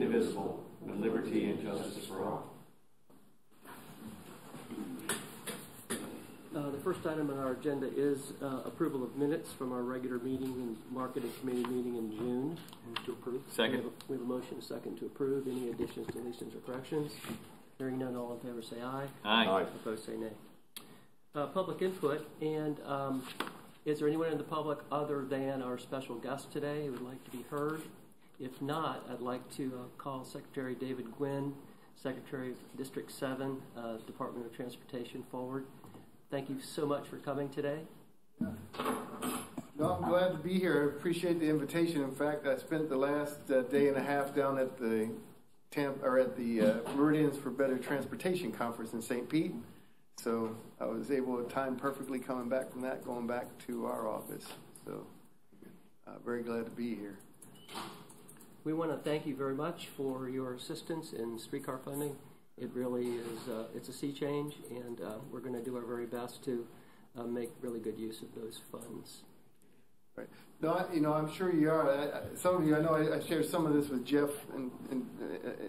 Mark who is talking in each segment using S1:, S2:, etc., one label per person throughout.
S1: indivisible, with liberty and justice for all.
S2: Uh, The first item on our agenda is uh, approval of minutes from our regular meeting and marketing committee meeting in June. To approve.
S1: Second.
S2: We have a- We have a motion, a second to approve. Any additions, deletions, or corrections? Hearing none, all in favor say aye.
S1: Aye.
S2: Opposed say nay. Uh, Public input, and um, is there anyone in the public other than our special guest today who would like to be heard? If not, I'd like to uh, call Secretary David Gwynn, Secretary of District 7, uh, Department of Transportation, forward. Thank you so much for coming today.
S3: No, I'm glad to be here. I appreciate the invitation. In fact, I spent the last uh, day and a half down at the or at the uh, Floridians for Better Transportation conference in St. Pete. So I was able to time perfectly coming back from that, going back to our office. So uh, very glad to be here.
S2: We want to thank you very much for your assistance in streetcar funding. It really is, uh, it's a sea change, and uh, we're going to do our very best to uh, make really good use of those funds.
S3: Right. No, I, you know, I'm sure you are. I, I, some of you, I know, I, shared some of this with Jeff in in,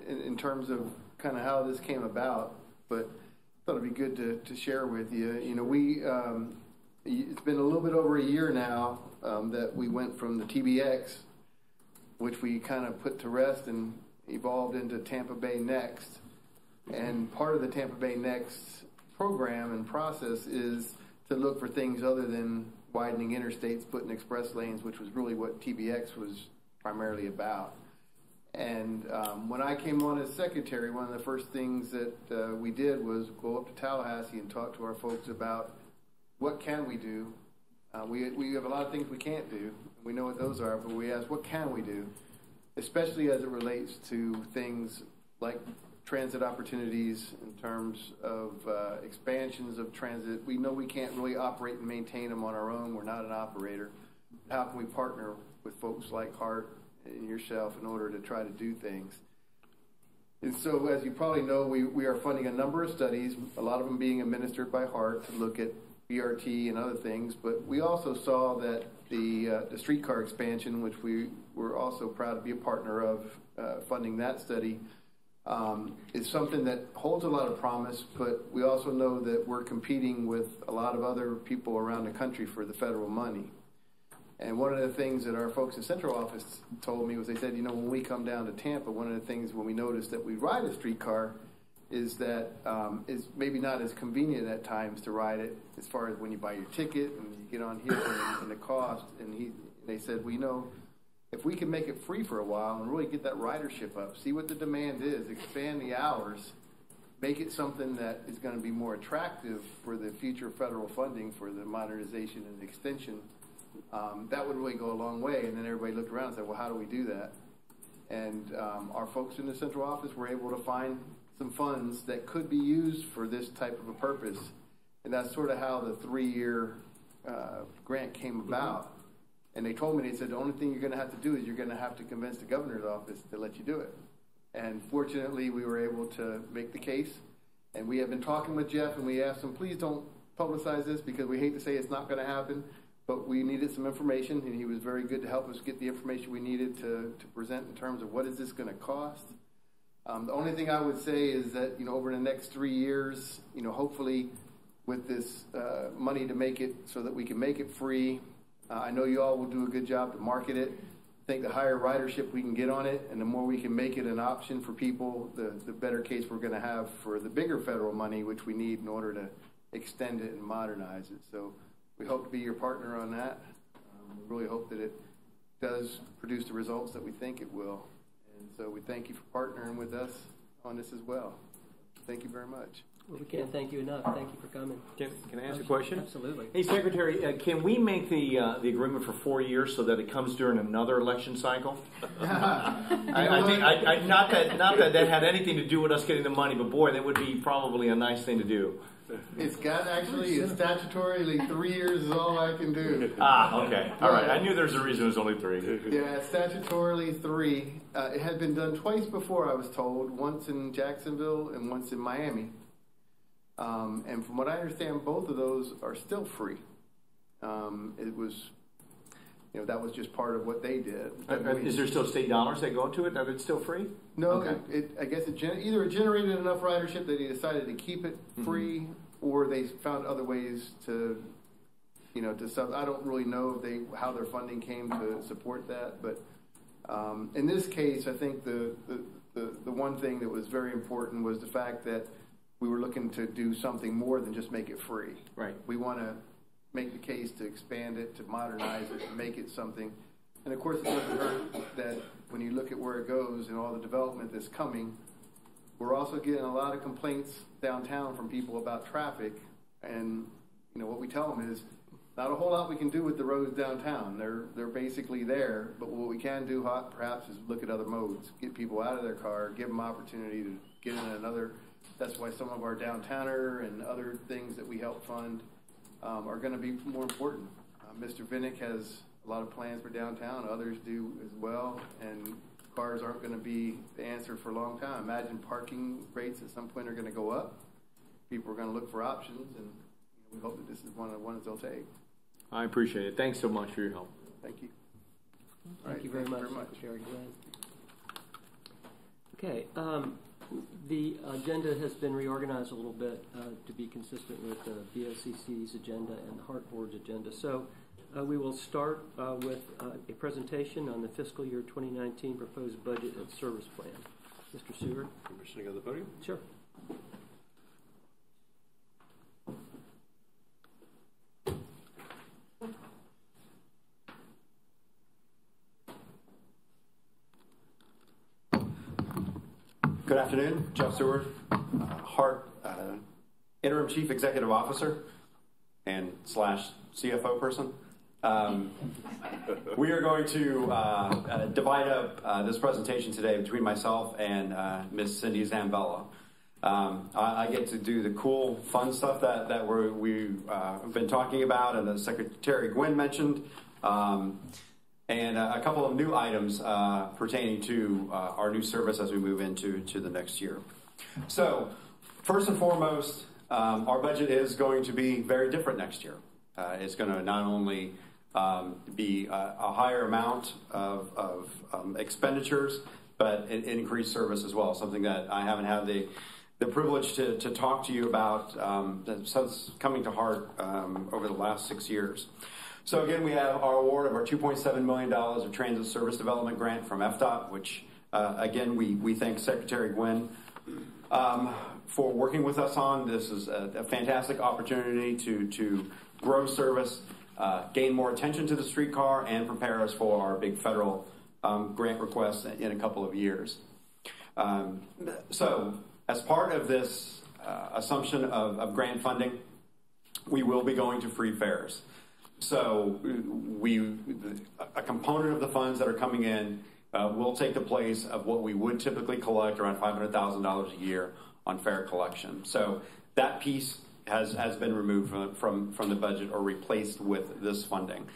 S3: in, in terms of kind of how this came about, but I thought it'd be good to, to share with you. You know, we um, it's been a little bit over a year now um, that we went from the TBX, which we kind of put to rest and evolved into Tampa Bay Next. And part of the Tampa Bay Next program and process is to look for things other than widening interstates, putting express lanes, which was really what TBX was primarily about. And um, when I came on as secretary, one of the first things that uh, we did was go up to Tallahassee and talk to our folks about what can we do. Uh, we, we have a lot of things we can't do. We know what those are, but we ask, what can we do? Especially as it relates to things like transit opportunities in terms of uh, expansions of transit. We know we can't really operate and maintain them on our own. We're not an operator. How can we partner with folks like HART and yourself in order to try to do things? And so, as you probably know, we, we are funding a number of studies, a lot of them being administered by HART to look at BRT and other things. But we also saw that the, uh, the streetcar expansion, which we were also proud to be a partner of, uh, funding that study, um, is something that holds a lot of promise, but we also know that we're competing with a lot of other people around the country for the federal money. And one of the things that our folks in central office told me was they said, you know, when we come down to Tampa, one of the things when we notice that we ride a streetcar is that um, it's maybe not as convenient at times to ride it as far as when you buy your ticket and you get on here and, and the cost. And he, they said, we well, know if we can make it free for a while and really get that ridership up, see what the demand is, expand the hours, make it something that is going to be more attractive for the future federal funding for the modernization and extension, um, that would really go a long way. And then everybody looked around and said, well, how do we do that? And um, our folks in the central office were able to find some funds that could be used for this type of a purpose. And that's sort of how the three-year uh, grant came about. And they told me, they said, the only thing you're going to have to do is you're going to have to convince the governor's office to let you do it. And fortunately, we were able to make the case. And we have been talking with Jeff, and we asked him, please don't publicize this because we hate to say it's not going to happen. But we needed some information, and he was very good to help us get the information we needed to, to present in terms of what is this going to cost. Um, the only thing I would say is that, you know, over the next three years, you know, hopefully with this uh, money to make it so that we can make it free, uh, I know you all will do a good job to market it. I think the higher ridership we can get on it, and the more we can make it an option for people, the, the better case we're going to have for the bigger federal money, which we need in order to extend it and modernize it. So we hope to be your partner on that. Um, we really hope that it does produce the results that we think it will. And so we thank you for partnering with us on this as well. Thank you very much.
S2: Well, we can't thank you enough. Thank you for coming.
S1: Can, can I ask a question?
S2: Absolutely.
S1: Hey, Secretary, uh, can we make the uh, the agreement for four years so that it comes during another election cycle? I, I think I, I, not that not that that had anything to do with us getting the money, but boy, that would be probably a nice thing to do.
S3: It's got actually it's statutorily three years is all I can do.
S1: Ah, okay, all right. I knew there was a reason it was only three.
S3: Yeah, statutorily three. Uh, it had been done twice before, I was told. Once in Jacksonville and once in Miami. Um, and from what I understand, both of those are still free. Um, it was you know, that was just part of what they did.
S1: Uh, uh, Is there still state dollars that go into it, that it's still free?
S3: No,
S1: Okay.
S3: it, it, I guess it gen- either it generated enough ridership that they decided to keep it
S1: Mm-hmm.
S3: free, or they found other ways to, you know, to sub. I don't really know if they how their funding came to support that, but um, in this case, I think the, the the the one thing that was very important was the fact that we were looking to do something more than just make it free.
S1: Right.
S3: We want to make the case to expand it, to modernize it, to make it something. And of course, it doesn't hurt that when you look at where it goes and all the development that's coming, we're also getting a lot of complaints downtown from people about traffic. And you know what we tell them is not a whole lot we can do with the roads downtown. They're they're basically there, but what we can do, hot perhaps, is look at other modes, get people out of their car, give them opportunity to get in another. That's why some of our downtowner and other things that we help fund um, are going to be more important. Uh, Mr. Vinik has a lot of plans for downtown. Others do as well, and cars aren't going to be the answer for a long time. Imagine parking rates at some point are going to go up. People are going to look for options, and you know, we hope that this is one of the ones they'll take.
S1: I appreciate it. Thanks so much for your help.
S3: Thank you.
S2: Thank
S3: right,
S2: you very
S3: thank
S2: much, Secretary Gwynn. Okay, um, the agenda has been reorganized a little bit uh, to be consistent with the BOCC's agenda and the HART Board's agenda. So uh, we will start uh, with uh, a presentation on the fiscal year 2019 proposed budget and service plan. Mr. Seward?
S4: Permission to go to the podium?
S2: Sure.
S4: Good afternoon, Jeff Seward, uh, HART, uh, interim chief executive officer and slash CFO person. Um, we are going to uh, uh, divide up uh, this presentation today between myself and uh, Miss Cindy Zambella. Um, I, I get to do the cool, fun stuff that, that we uh, have been talking about and that Secretary Gwynn mentioned. Um, and uh, a couple of new items uh, pertaining to uh, our new service as we move into to the next year. So, first and foremost, um, our budget is going to be very different next year. Uh, it's going to not only um, be a, a, higher amount of, of um, expenditures, but an increased service as well. Something that I haven't had the the privilege to, to talk to you about um, that's coming to HART um, over the last six years. So again, we have our award of our $2.7 million of transit service development grant from FDOT, which uh, again, we, we thank Secretary Gwynn um, for working with us on. This is a, a fantastic opportunity to, to grow service, uh, gain more attention to the streetcar, and prepare us for our big federal um, grant request in a couple of years. Um, so as part of this uh, assumption of, of grant funding, we will be going to free fares. So we, a component of the funds that are coming in uh, will take the place of what we would typically collect around $500,000 a year on fare collection. So that piece has, has been removed from, from, from the budget or replaced with this funding.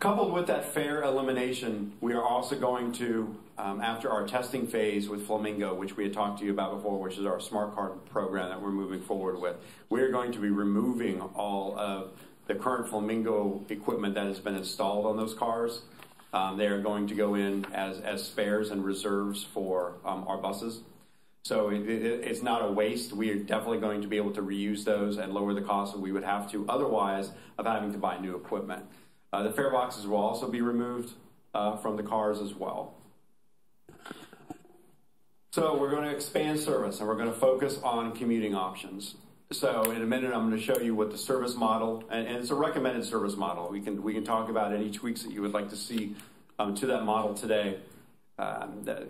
S4: Coupled with that fare elimination, we are also going to, um, after our testing phase with Flamingo, which we had talked to you about before, which is our smart card program that we're moving forward with, we're going to be removing all of the current Flamingo equipment that has been installed on those cars. Um, they are going to go in as, as spares and reserves for um, our buses. So it, it, it's not a waste. We are definitely going to be able to reuse those and lower the cost that we would have to otherwise of having to buy new equipment. Uh, the fare boxes will also be removed uh, from the cars as well. So we're going to expand service and we're going to focus on commuting options. So in a minute, I'm going to show you what the service model, and, and, it's a recommended service model. We can we can talk about any tweaks that you would like to see um, to that model today. Um, that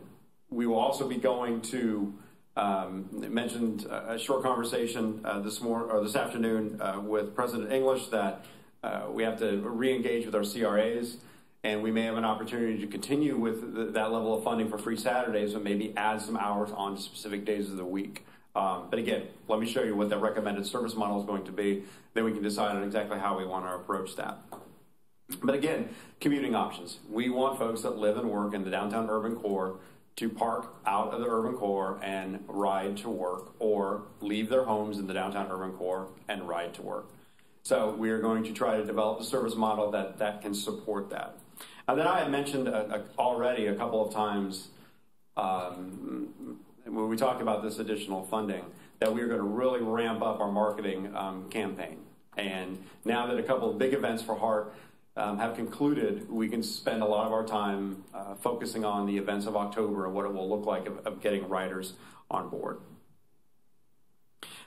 S4: we will also be going to um, mentioned a short conversation uh, this morning or this afternoon uh, with President English that uh, we have to re-engage with our CRAs. And we may have an opportunity to continue with that level of funding for free Saturdays, and maybe add some hours on specific days of the week. Um, but again, let me show you what that recommended service model is going to be. Then we can decide on exactly how we want to approach that. But again, commuting options. We want folks that live and work in the downtown urban core to park out of the urban core and ride to work, or leave their homes in the downtown urban core and ride to work. So we are going to try to develop a service model that, that can support that. And then I had mentioned a, a, already a couple of times um, when we talk about this additional funding that we are going to really ramp up our marketing um, campaign. And now that a couple of big events for HART um, have concluded, we can spend a lot of our time uh, focusing on the events of October and what it will look like of, of getting riders on board.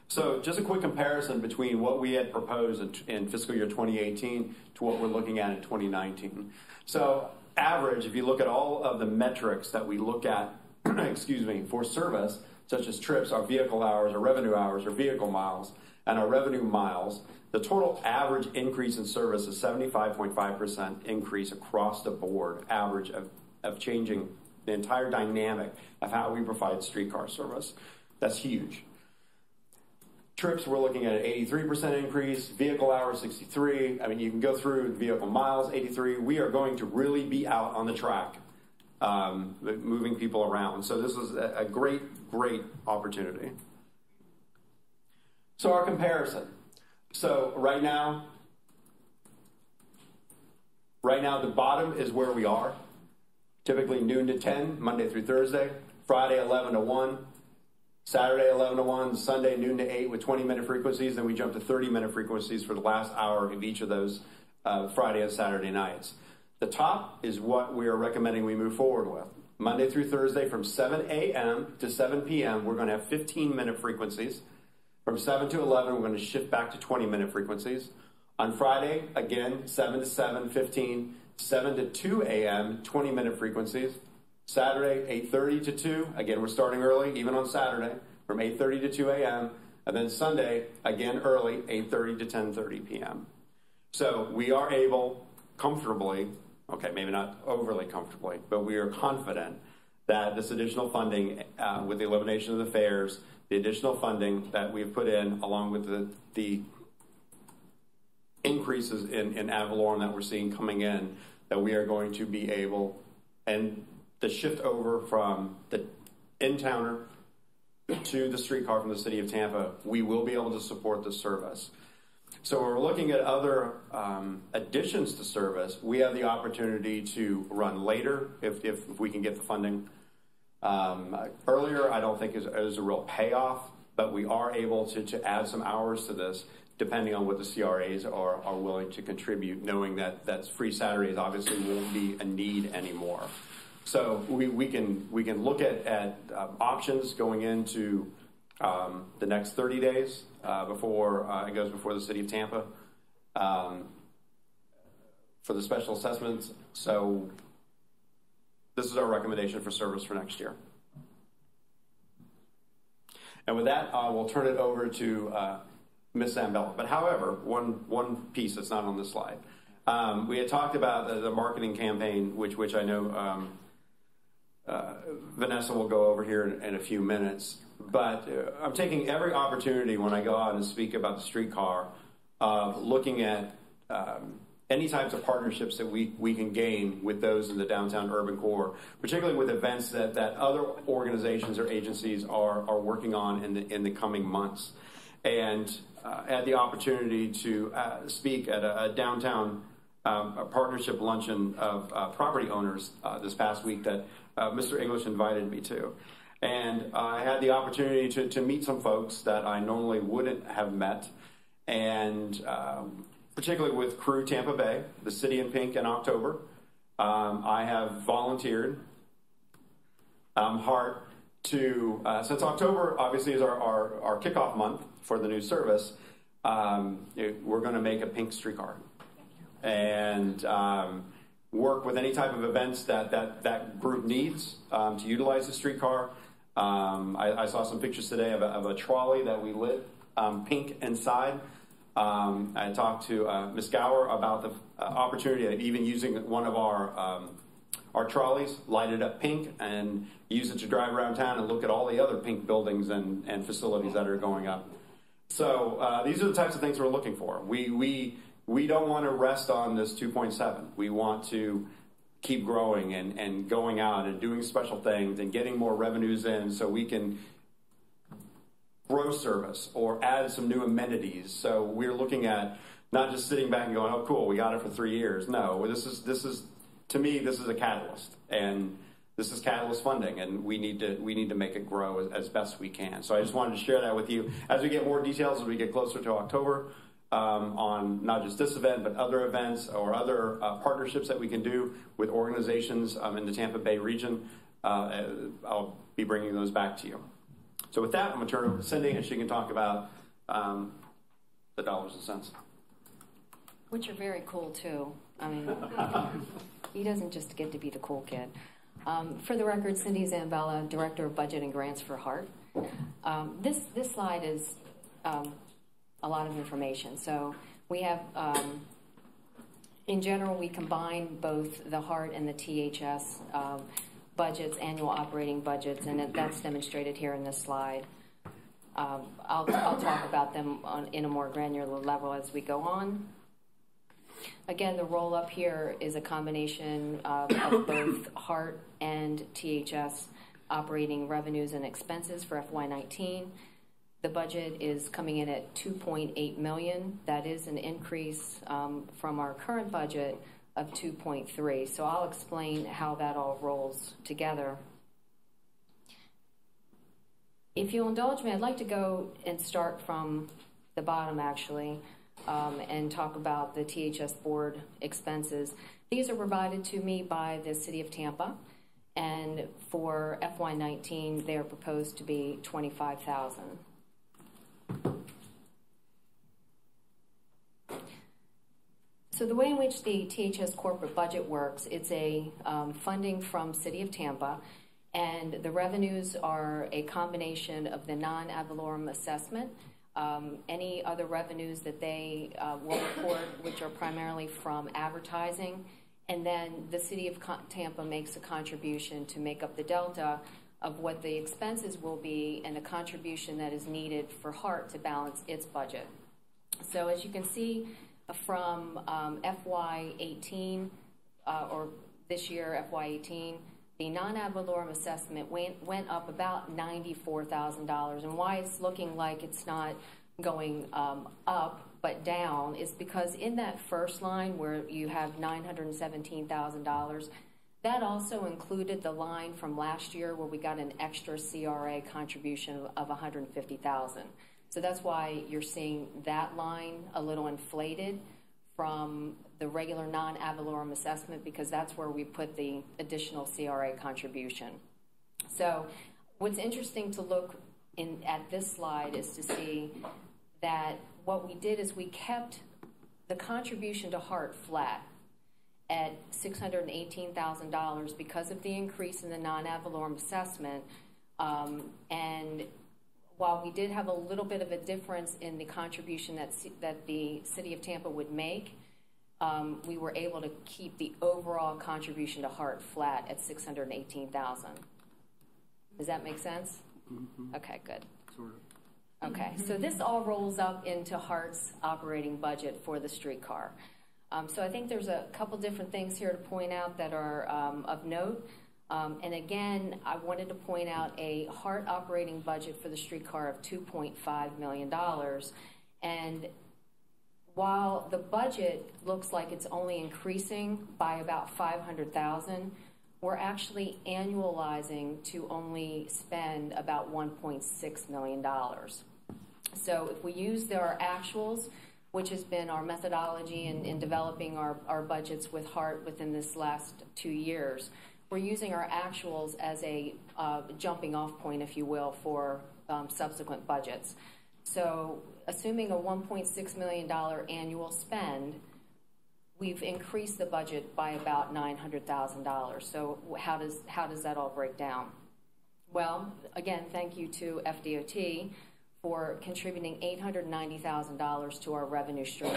S4: So, just a quick comparison between what we had proposed in, in, fiscal year 2018 to what we're looking at in 2019. So, average, if you look at all of the metrics that we look at, excuse me, for service, such as trips, our vehicle hours, our revenue hours, our vehicle miles, and our revenue miles, the total average increase in service is 75.5% increase across the board, average of, of changing the entire dynamic of how we provide streetcar service. That's huge. Trips, we're looking at an 83% increase. Vehicle hours, 63. I mean, you can go through vehicle miles, 83. We are going to really be out on the track, um, moving people around. So this is a, a great, great opportunity. So our comparison. So right now, right now the bottom is where we are. Typically noon to 10, Monday through Thursday. Friday 11 to 1, Saturday 11 to 1, Sunday noon to 8 with 20 minute frequencies. Then we jump to 30 minute frequencies for the last hour of each of those uh, Friday and Saturday nights. The top is what we are recommending we move forward with. Monday through Thursday from 7 a.m. to 7 p.m., we're going to have 15 minute frequencies. From 7 to 11, we're going to shift back to 20 minute frequencies. On Friday, again, 7 to 7, 15, 7 to 2 a.m., 20 minute frequencies. Saturday, 8.30 to 2. Again, we're starting early, even on Saturday, from 8.30 to 2 a.m. And then Sunday, again early, 8.30 to 10.30 p.m. So we are able comfortably, okay, maybe not overly comfortably, but we are confident that this additional funding, uh, with the elimination of the fares, the additional funding that we've put in, along with the, the increases in, in ad that we're seeing coming in, that we are going to be able, and the shift over from the in-towner to the streetcar from the city of Tampa, we will be able to support the service. So when we're looking at other um, additions to service, we have the opportunity to run later if, if, if we can get the funding. Um, earlier, I don't think is, is a real payoff, but we are able to, to add some hours to this depending on what the CRAs are, are willing to contribute, knowing that, that free Saturdays obviously won't be a need anymore. So we, we can we can look at, at um, options going into um, the next 30 days uh, before uh, it goes before the city of Tampa um, for the special assessments. So this is our recommendation for service for next year. And with that, I will turn it over to uh, Ms. Zambella. But however, one one piece that's not on this slide. Um, we had talked about the, the, marketing campaign, which which I know um, uh, Vanessa will go over here in, in a few minutes. But uh, I'm taking every opportunity when I go out and speak about the streetcar of looking at um, any types of partnerships that we, we can gain with those in the downtown urban core, particularly with events that, that other organizations or agencies are, are working on in the, in the coming months. And uh, had the opportunity to uh, speak at a, a downtown um, a partnership luncheon of uh, property owners uh, this past week that uh, Mr. English invited me to. And I had the opportunity to, to meet some folks that I normally wouldn't have met. And um, particularly with Crew Tampa Bay, the City in Pink in October, um, I have volunteered um, HART to, uh, since October obviously is our, our, our, kickoff month for the new service, um, it, we're going to make a pink streetcar. And um, work with any type of events that that, that group needs um, to utilize the streetcar. Um, I, I, saw some pictures today of a, of a trolley that we lit um, pink inside. Um, I talked to uh, Ms. Gower about the uh, opportunity of even using one of our um, our trolleys, light it up pink, and use it to drive around town and look at all the other pink buildings and, and facilities that are going up. So uh, these are the types of things we're looking for. We we we don't want to rest on this 2.7. We want to keep growing and, and going out and doing special things and getting more revenues in so we can grow service or add some new amenities. So we're looking at not just sitting back and going, "Oh, cool, we got it for three years." No, this is this is to me this is a catalyst, and this is catalyst funding, and we need to we need to make it grow as, as best we can. So I just wanted to share that with you as we get more details as we get closer to October. Um, on not just this event, but other events or other uh, partnerships that we can do with organizations um, in the Tampa Bay region. Uh, I'll be bringing those back to you. So with that, I'm going to turn it over to Cindy, and she can talk about um, the dollars and cents.
S5: Which are very cool too. I mean, he doesn't just get to be the cool kid. Um, for the record, Cindy Zambella, Director of Budget and Grants for HART. Um, this this slide is um, a lot of information. So we have, um, in general, we combine both the HART and the THS um, budgets, annual operating budgets, and that's demonstrated here in this slide. Um, I'll, I'll talk about them on, in a more granular level as we go on. Again, the roll up here is a combination of, of both HART and THS operating revenues and expenses for FY19. The budget is coming in at 2.8 million. That is an increase um, from our current budget of 2.3. So I'll explain how that all rolls together. If you'll indulge me, I'd like to go and start from the bottom actually um, and talk about the THS board expenses. These are provided to me by the City of Tampa, and for FY19, they are proposed to be 25,000. So the way in which the THS corporate budget works, it's a um, funding from City of Tampa, and the revenues are a combination of the non-ad valorem assessment um, any other revenues that they uh, will report, which are primarily from advertising. And then the city of Tampa makes a contribution to make up the delta of what the expenses will be and the contribution that is needed for HART to balance its budget. So as you can see from um, FY18 uh, or this year FY18, the non-ad valorem assessment went, went up about $94,000. And why it's looking like it's not going um, up but down is because in that first line where you have $917,000, that also included the line from last year where we got an extra CRA contribution of 150,000. So that's why you're seeing that line a little inflated from the regular non-ad valorem assessment because that's where we put the additional CRA contribution. So what's interesting to look in, at this slide is to see that what we did is we kept the contribution to HART flat at $618,000 because of the increase in the non-ad valorem assessment. Um, and while we did have a little bit of a difference in the contribution that, that the city of Tampa would make, um, we were able to keep the overall contribution to HART flat at 618,000. Does that make sense? Mm-hmm. Okay, good. Sort of. Okay, so this all rolls up into HART's operating budget for the streetcar. Um, so I think there's a couple different things here to point out that are um, of note. Um, and again, I wanted to point out a HART operating budget for the streetcar of $2.5 million. And while the budget looks like it's only increasing by about 500,000, we're actually annualizing to only spend about $1.6 million. So if we use our actuals, which has been our methodology in, in developing our, our budgets with HART within this last two years, we're using our actuals as a uh, jumping off point, if you will, for um, subsequent budgets. So assuming a $1.6 million annual spend, we've increased the budget by about $900,000. So how does, how does that all break down? Well, again, thank you to FDOT for contributing $890,000 to our revenue stream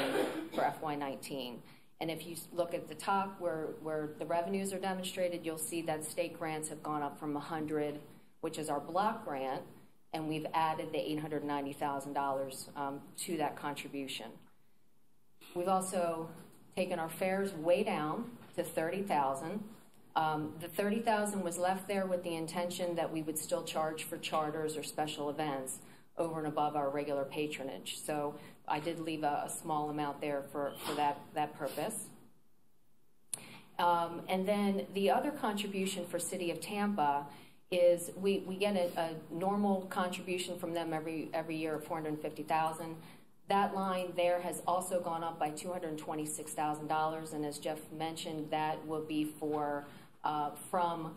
S5: for FY19. And if you look at the top where, where the revenues are demonstrated, you'll see that state grants have gone up from 100, which is our block grant, and we've added the $890,000 um, to that contribution. We've also taken our fares way down to 30,000. Um, the 30,000 was left there with the intention that we would still charge for charters or special events. Over and above our regular patronage. So I did leave a, a small amount there for, for that, that purpose. Um, and then the other contribution for City of Tampa is we, we get a, a normal contribution from them every, every year of 450000 That line there has also gone up by $226,000, and as Jeff mentioned, that will be for, uh, from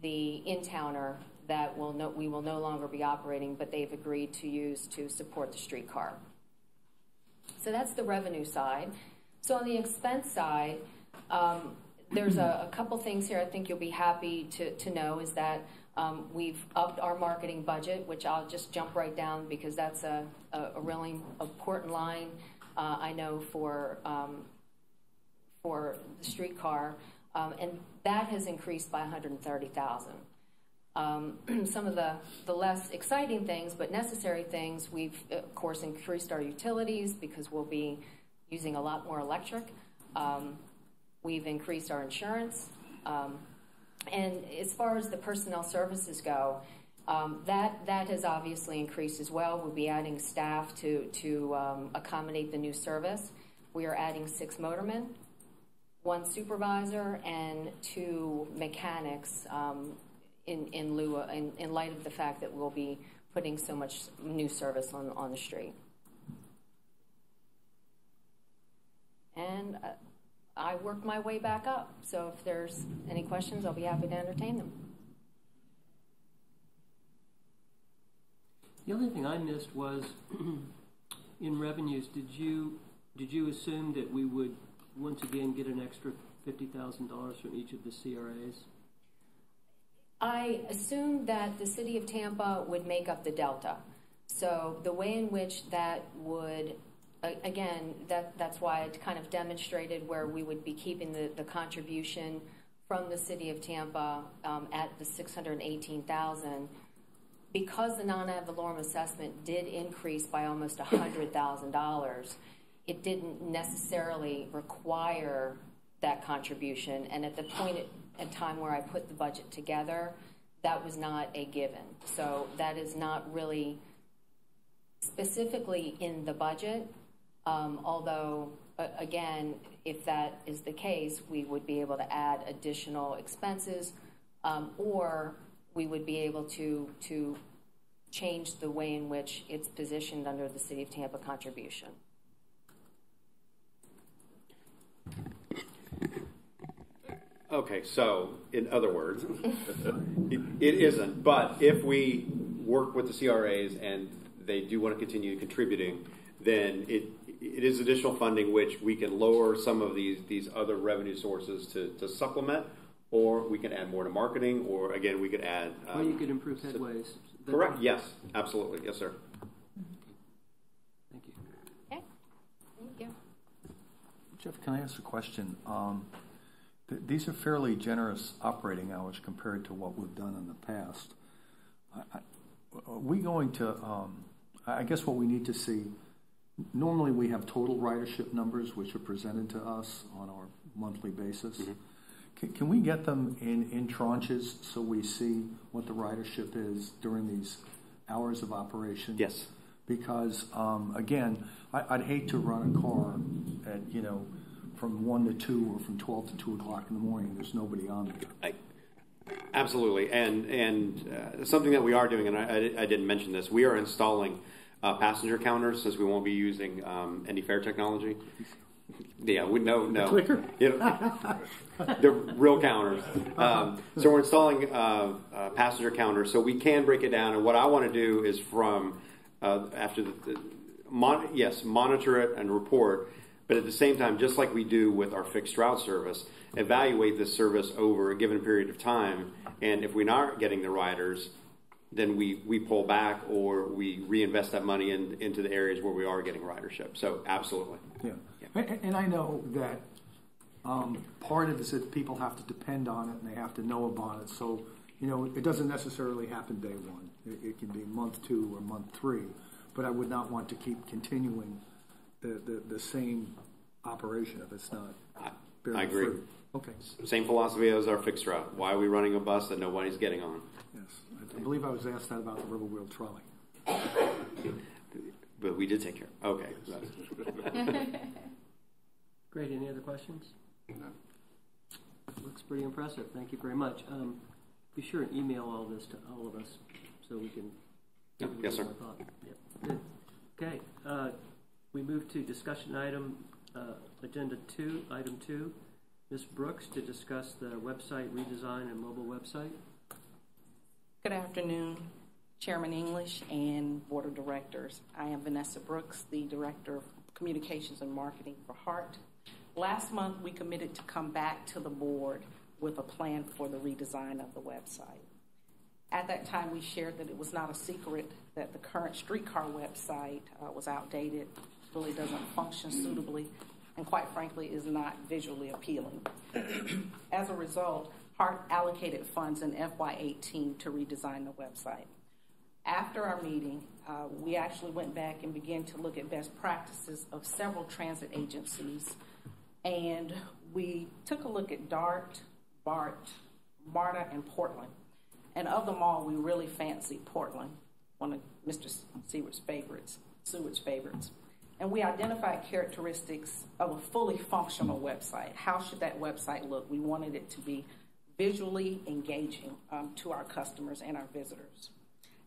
S5: the in-towner that will no, we will no longer be operating, but they've agreed to use to support the streetcar. So that's the revenue side. So on the expense side, um, there's a, a, couple things here I think you'll be happy to, to know is that um, we've upped our marketing budget, which I'll just jump right down because that's a, a, a really important line uh, I know for um, for the streetcar, um, and that has increased by 130,000. Um, some of the, the less exciting things, but necessary things, we've of course increased our utilities because we'll be using a lot more electric. Um, we've increased our insurance. Um, and as far as the personnel services go, um, that that has obviously increased as well. We'll be adding staff to to um, accommodate the new service. We are adding six motormen, one supervisor, and two mechanics um, in in lieu of, in, in light of the fact that we'll be putting so much new service on on the street. And uh, I work my way back up. So if there's any questions, I'll be happy to entertain them.
S2: The only thing I missed was in revenues. Did you did you assume that we would once again get an extra fifty thousand dollars from each of the CRAs?
S5: I assumed that the city of Tampa would make up the delta. So the way in which that would again, that, that's why I kind of demonstrated where we would be keeping the, the contribution from the city of Tampa um, at the 618,000 because the non-ad valorem assessment did increase by almost $100,000, it didn't necessarily require that contribution. And at the point in time where I put the budget together, that was not a given. So that is not really specifically in the budget. Um, although, again, if that is the case, we would be able to add additional expenses, um, or we would be able to to change the way in which it's positioned under the City of Tampa contribution.
S4: Okay, so in other words, it, it isn't. But if we work with the CRAs and they do want to continue contributing, then it it is additional funding which we can lower some of these these other revenue sources to, to supplement, or we can add more to marketing, or again we could add.
S2: Um, or you could improve headways.
S4: Correct. Yes. Absolutely. Yes, sir.
S2: Thank you.
S5: Okay. Thank you.
S6: Jeff, can I ask a question? Um, th- these are fairly generous operating hours compared to what we've done in the past. I, I, are we going to? Um, I guess what we need to see Normally, we have total ridership numbers, which are presented to us on our monthly basis. Mm-hmm. Can, can, we get them in, in tranches so we see what the ridership is during these hours of operation?
S4: Yes.
S6: Because, um, again, I, would hate to run a car at, you know, from 1 to 2 or from 12 to 2 o'clock in the morning. There's nobody on there. I,
S4: absolutely. And, and uh, something that we are doing, and I, I, I didn't mention this, we are installing – uh, passenger counters since we won't be using um, any fare technology. Yeah, we no no.
S6: Clicker.
S4: You know, they're real counters. Um, so we're installing uh, uh, passenger counters, so we can break it down. And what I want to do is from uh, after the, the mon- yes, monitor it and report, but at the same time, just like we do with our fixed route service, evaluate this service over a given period of time. And if we're not getting the riders, then we, we pull back or we reinvest that money in, into the areas where we are getting ridership. So absolutely.
S6: Yeah. yeah. And, and, I know that um, part of it is that people have to depend on it and they have to know about it. So, you know, it doesn't necessarily happen day one. It, it can be month two or month three. But I would not want to keep continuing the, the, the same operation if it's not.
S4: I, I agree.
S6: Fruit. Okay.
S4: Same philosophy as our fixed route. Why are we running a bus that nobody's getting on?
S6: Yes. I believe I was asked that about the River Wheel trolley.
S4: But we did take care. Okay.
S2: Great. Any other questions? Looks pretty impressive. Thank you very much. Um, be sure and email all this to all of us so we can.
S4: Yep.
S2: give it a
S4: Yes,
S2: little
S4: sir.
S2: more thought. Yep. Good. Okay. Uh, we move to discussion item uh, agenda two, item two. Ms. Brooks to discuss the website redesign and mobile website.
S7: Good afternoon, Chairman English and Board of Directors. I am Vanessa Brooks, the Director of Communications and Marketing for HART. Last month, we committed to come back to the board with a plan for the redesign of the website. At that time, we shared that it was not a secret that the current streetcar website uh, was outdated, really doesn't function suitably, and quite frankly, is not visually appealing. As a result, HART allocated funds in FY18 to redesign the website. After our meeting, uh, we actually went back and began to look at best practices of several transit agencies, and we took a look at DART, BART, MARTA, and Portland. And of them all, we really fancy Portland, one of Mr. Seward's favorites, Seward's favorites. And we identified characteristics of a fully functional website. How should that website look? We wanted it to be visually engaging um, to our customers and our visitors.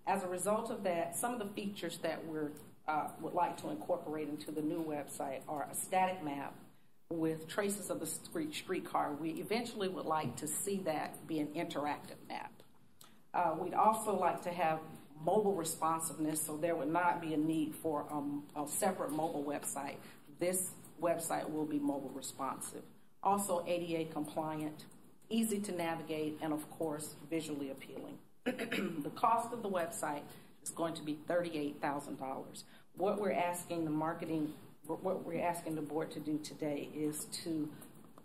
S7: As a result of that, some of the features that we uh, would like to incorporate into the new website are a static map with traces of the street streetcar. We eventually would like to see that be an interactive map. Uh, we'd also like to have mobile responsiveness, so there would not be a need for um, a separate mobile website. This website will be mobile responsive. Also ADA compliant, easy to navigate, and of course, visually appealing. the cost of the website is going to be $38,000. What we're asking the marketing, what we're asking the board to do today is to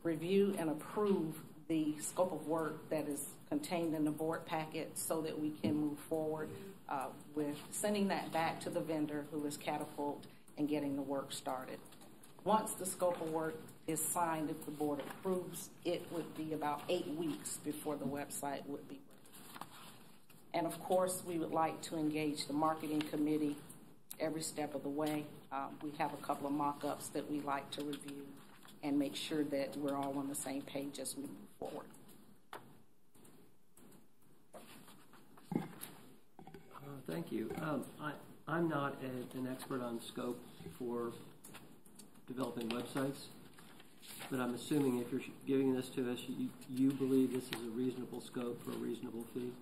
S7: review and approve the scope of work that is contained in the board packet so that we can move forward uh, with sending that back to the vendor who is Catapult and getting the work started. Once the scope of work is signed, if the board approves, it would be about eight weeks before the website would be ready. And of course, we would like to engage the marketing committee every step of the way. Um, we have a couple of mock-ups that we like to review and make sure that we're all on the same page as we move forward.
S2: Uh, Thank you. Um, I, I'm not a- an expert on scope for developing websites, but I'm assuming if you're sh- giving this to us, you, you believe this is a reasonable scope for a reasonable fee?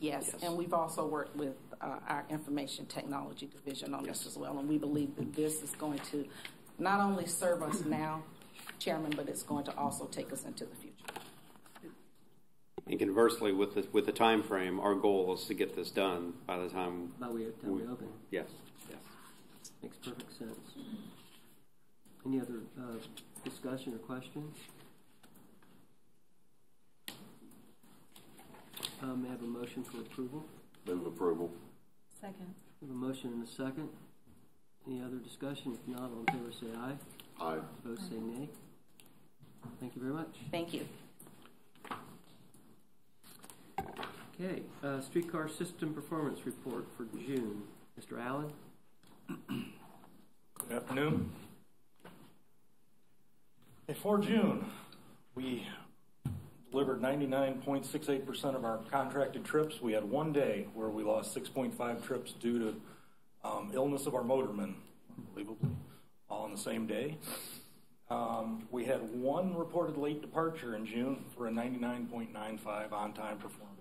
S7: Yes,
S4: Yes.
S7: and we've also worked with uh, our information technology division on this as well, and we believe that this is going to not only serve us now, Chairman, but it's going to also take us into the future.
S4: And conversely, with the with the time frame, our goal is to get this done by the time.
S2: By way of time we open.
S4: Yes. Yes.
S2: Makes perfect sense. Any other uh, discussion or questions? Um, May I have a motion for approval?
S8: Move approval.
S9: Second.
S2: We have a motion and a second. Any other discussion? If not, all in favor say aye.
S8: Aye.
S2: Opposed say nay. Thank you very much.
S7: Thank you.
S2: Okay, uh, streetcar system performance report for June. Mr. Allen?
S10: Good afternoon. For June, we delivered 99.68% of our contracted trips. We had one day where we lost 6.5 trips due to um, illness of our motorman, unbelievably, all on the same day. Um, We had one reported late departure in June for a 99.95 on-time performance.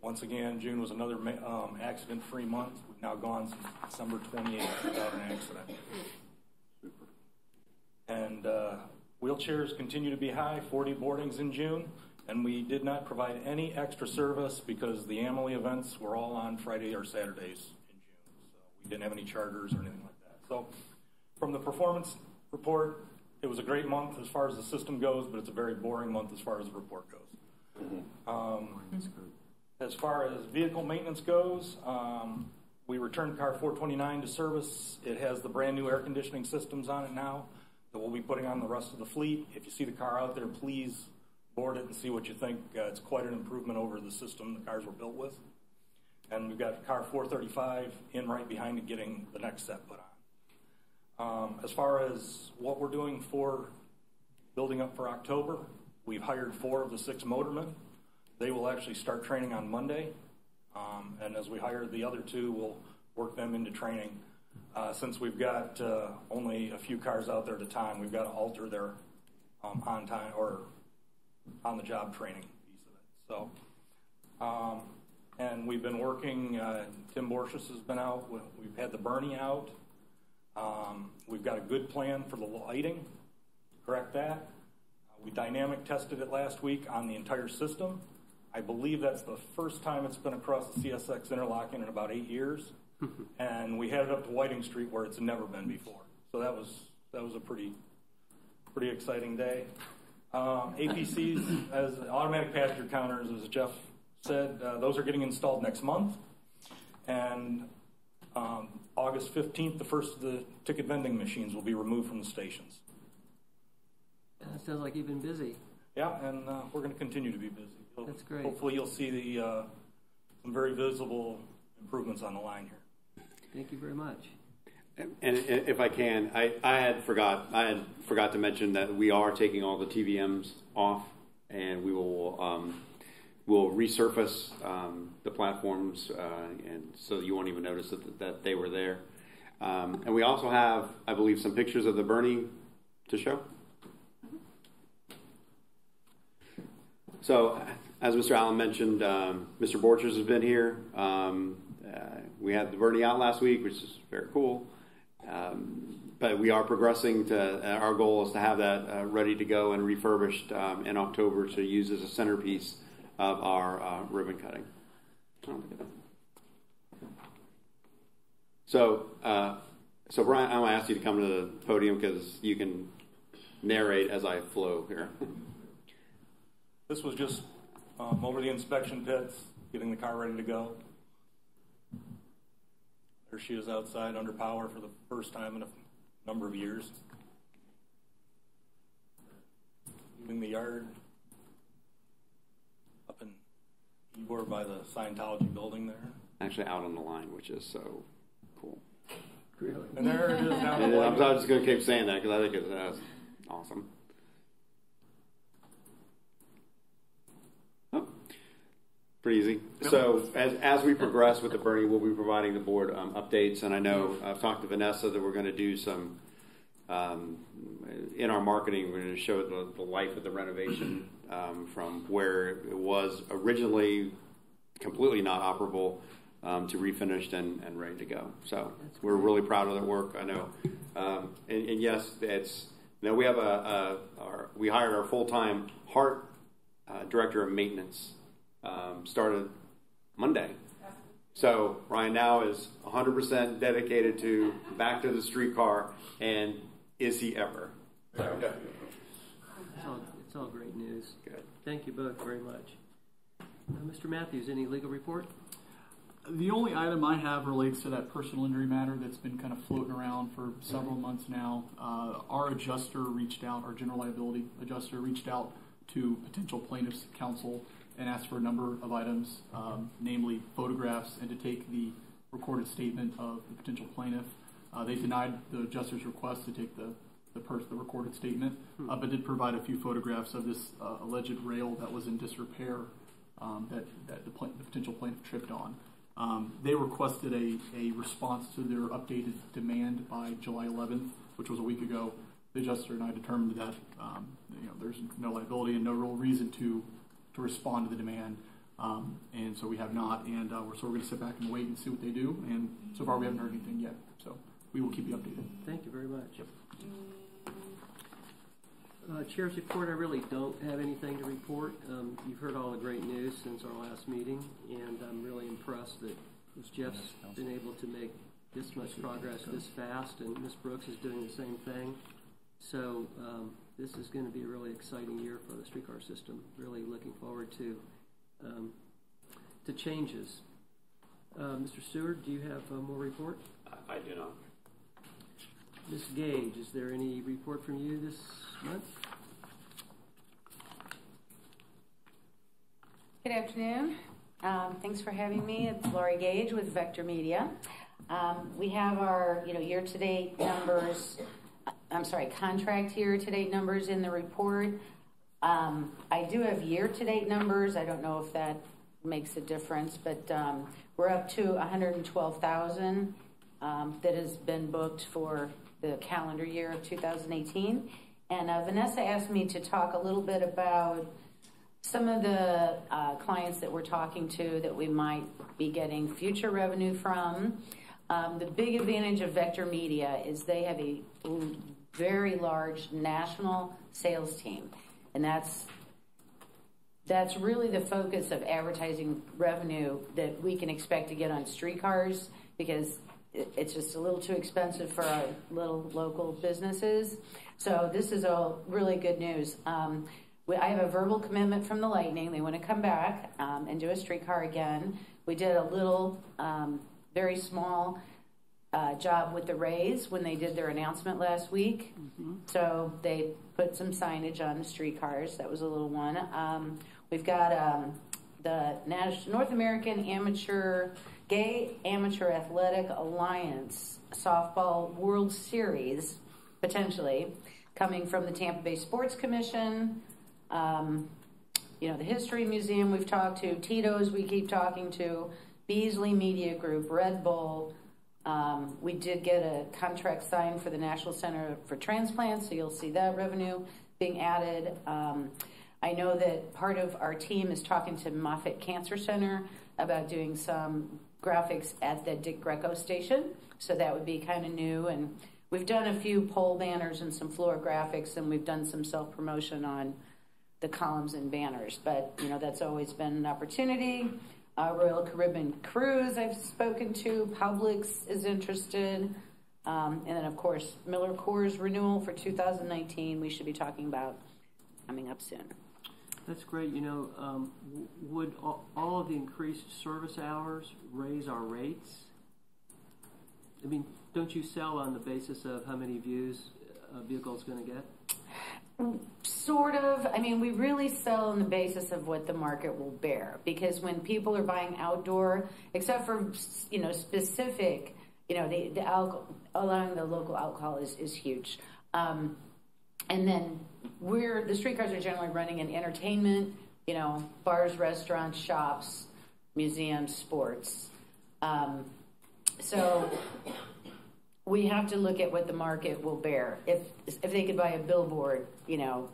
S10: Once again, June was another um, accident-free month. We've now gone since December 28th without an accident. And uh, wheelchairs continue to be high, 40 boardings in June, and we did not provide any extra service because the Amalie events were all on Friday or Saturdays in June. So we didn't have any charters or anything like that. So from the performance report, it was a great month as far as the system goes, but it's a very boring month as far as the report goes. Um, as far as vehicle maintenance goes, um, we returned car 429 to service. It has the brand new air conditioning systems on it now that we'll be putting on the rest of the fleet. If you see the car out there, please board it and see what you think. Uh, it's quite an improvement over the system the cars were built with. And we've got car 435 in right behind it getting the next set put on. Um, as far as what we're doing for building up for October, we've hired four of the six motormen. They will actually start training on Monday. Um, and as we hire the other two, we'll work them into training. Uh, since we've got uh, only a few cars out there at a time, we've got to alter their um, on time or on the job training piece of it. So, um, and we've been working. Uh, Tim Borchers has been out. We- We've had the Bernie out. Um, we've got a good plan for the lighting. Correct that. We dynamic tested it last week on the entire system. I believe that's the first time it's been across the CSX interlocking in about eight years. and we had it up to Whiting Street where it's never been before. So that was that was a pretty pretty exciting day. Um, APCs as automatic passenger counters, as Jeff said, uh, those are getting installed next month, and um, August 15th, the first of the ticket vending machines will be removed from the stations.
S2: That sounds like you've been busy.
S10: Yeah, and uh, we're going to continue to be busy. You'll-
S2: That's great.
S10: Hopefully, you'll see the uh, some very visible improvements on the line here.
S2: Thank you very much.
S4: And and if I can, I, I had forgot I had forgot to mention that we are taking all the TVMs off, and we will um, we'll resurface um, the platforms, uh, and so you won't even notice that, that they were there. Um, and we also have, I believe, some pictures of the Birney to show. So, as Mr. Allen mentioned, um, Mr. Borchers has been here. Um, uh, we had the Birney out last week, which is very cool. Um, but we are progressing to, uh, our goal is to have that uh, ready to go and refurbished um, in October to use as a centerpiece of our uh, ribbon cutting. So, uh, so Brian, I'm going to ask you to come to the podium because you can narrate as I flow here.
S10: This was just um, over the inspection pits, getting the car ready to go. There she is outside under power for the first time in a number of years. Leaving the yard up in Ybor by the Scientology building there.
S4: Actually, out on the line, which is so cool.
S2: Really?
S10: And there it is down
S4: And
S10: the
S4: I'm, just going to keep saying that because I think it's that's awesome. Oh, pretty easy. So as, as we progress with the Birney, we'll be providing the board um, updates. And I know I've talked to Vanessa that we're going to do some um, in our marketing. We're going to show the, the life of the renovation um, from where it was originally completely not operable um, to refinished and, and ready to go. So we're really proud of that work. I know, um, and, and yes, it's you know we have a, a our, we hired our full time HART uh, director of maintenance um, started Monday. So Ryan now is 100% dedicated to back to the streetcar, and is he ever?
S2: It's all, it's all great news.
S4: Good.
S2: Thank you both very much. Uh, Mr. Matthews, any legal report?
S11: The only item I have relates to that personal injury matter that's been kind of floating around for several months now. Uh, our adjuster reached out, our general liability adjuster reached out to potential plaintiffs' counsel and asked for a number of items, um, namely photographs and to take the recorded statement of the potential plaintiff. Uh, they denied the adjuster's request to take the the, pers- the recorded statement, uh, but did provide a few photographs of this uh, alleged rail that was in disrepair um, that, that the, pla- the potential plaintiff tripped on. Um, they requested a, a response to their updated demand by July 11th, which was a week ago. The adjuster and I determined that um, you know there's no liability and no real reason to to respond to the demand, um, and so we have not. And uh, we're so we're going to sit back and wait and see what they do. And so far we haven't heard anything yet. So we will keep you updated.
S2: Thank you very much. Uh, Chair's report, I really don't have anything to report. Um, you've heard all the great news since our last meeting, and I'm really impressed that Jeff's been able to make this much progress this fast, and Ms. Brooks is doing the same thing. So um, this is going to be a really exciting year for the streetcar system. Really looking forward to um, to changes. Uh, Mr. Stewart, do you have uh, more report?
S4: I, I do not.
S2: Ms. Gage, is there any report from you this month?
S12: Good afternoon. Um, thanks for having me. It's Lori Gage with Vector Media. Um, we have our, you know, year-to-date numbers. I'm sorry, contract year-to-date numbers in the report. Um, I do have year-to-date numbers. I don't know if that makes a difference, but um, we're up to 112,000 um, that has been booked for the calendar year of 2018. And uh, Vanessa asked me to talk a little bit about some of the uh, clients that we're talking to that we might be getting future revenue from. Um, the big advantage of Vector Media is they have a very large national sales team, and that's that's really the focus of advertising revenue that we can expect to get on streetcars because it's just a little too expensive for our little local businesses. So this is all really good news. Um, we, I have a verbal commitment from the Lightning. They want to come back um, and do a streetcar again. We did a little, um, very small uh, job with the Rays when they did their announcement last week. Mm-hmm. So they put some signage on the streetcars. That was a little one. Um, we've got um, the North American Amateur Gay Amateur Athletic Alliance Softball World Series, potentially, coming from the Tampa Bay Sports Commission. Um, you know, the History Museum we've talked to, Tito's we keep talking to, Beasley Media Group, Red Bull. Um, we did get a contract signed for the National Center for Transplants, so you'll see that revenue being added. Um, I know that part of our team is talking to Moffitt Cancer Center about doing some graphics at the Dick Greco station, so that would be kind of new. And we've done a few pole banners and some floor graphics, and we've done some self promotion on the columns and banners. But you know that's always been an opportunity. Uh, Royal Caribbean Cruise I've spoken to. Publix is interested. Um, and then, of course, Miller Coors renewal for 2019, we should be talking about coming up soon.
S2: That's great. You know, um, would all, of the increased service hours raise our rates? I mean, don't you sell on the basis of how many views a vehicle is going to get?
S12: Sort of. I mean, we really sell on the basis of what the market will bear because when people are buying outdoor, except for you know specific, you know the the alcohol allowing the local alcohol is is huge, um, and then we're the streetcars are generally running in entertainment, you know, bars, restaurants, shops, museums, sports. Um, so we have to look at what the market will bear. If if they could buy a billboard, you know,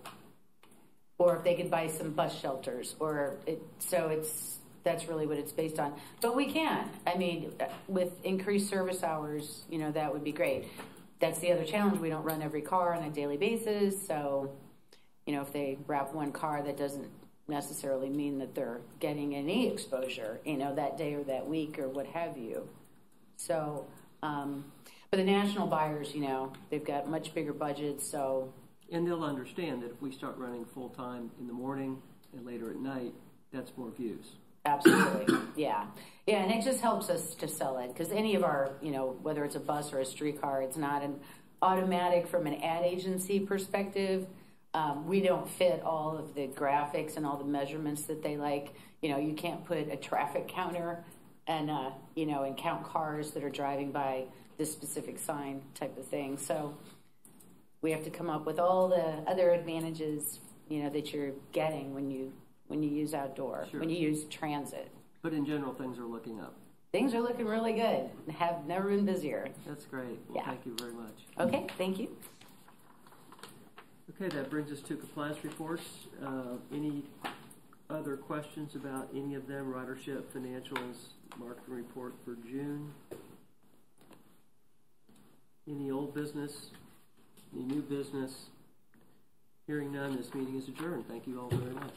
S12: or if they could buy some bus shelters, or it, so it's that's really what it's based on. But we can. I mean, with increased service hours, you know, that would be great. That's the other challenge. We don't run every car on a daily basis, so you know, if they wrap one car, that doesn't necessarily mean that they're getting any exposure, you know, that day or that week or what have you. So. Um, for the national buyers, you know, they've got much bigger budgets, so.
S2: And they'll understand that if we start running full time in the morning and later at night, that's more views.
S12: Absolutely, yeah, yeah, and it just helps us to sell it because any of our, you know, whether it's a bus or a streetcar, it's not an automatic from an ad agency perspective. Um, we don't fit all of the graphics and all the measurements that they like. You know, you can't put a traffic counter and uh, you know and count cars that are driving by this specific sign type of thing. So we have to come up with all the other advantages, you know, that you're getting when you when you use outdoor, sure. when you use transit.
S2: But in general, things are looking up.
S12: Things are looking really good. Have never been busier.
S2: That's great. Well, yeah. Thank you very much.
S12: Okay. Thank you.
S2: Okay, that brings us to compliance reports. Uh, any other questions about any of them? Ridership, financials, marketing report for June. Any old business? Any new business? Hearing none, this meeting is adjourned. Thank you all very much.